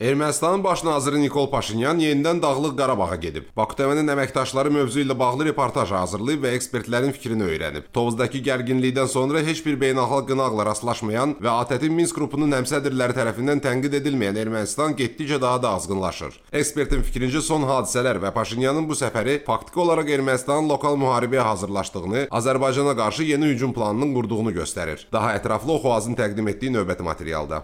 Ermənistanın baş naziri Nikol Paşinyan yenidən Dağlıq Qarabağa gedib. Baku TV-nin əməkdaşları mövzu ilə bağlı reportaj hazırlayıb və ekspertlərin fikrini öyrənib. Tovuzdakı gərginlikdən sonra heç bir beynəlxalq qınaqla rastlaşmayan və ATƏT-in Minsk qrupunun həmsədrləri tərəfindən tənqid edilməyən Ermənistan getdikcə daha da azğınlaşır. Ekspertin fikrincə son hadisələr və Paşinyanın bu səfəri faktiki olaraq Ermənistanın lokal müharibəyə hazırlaşdığını, Azərbaycana qarşı yeni hücum planının qurduğunu göstərir. Daha ətraflı Oxuazın təqdim etdiyi növbəti materialda.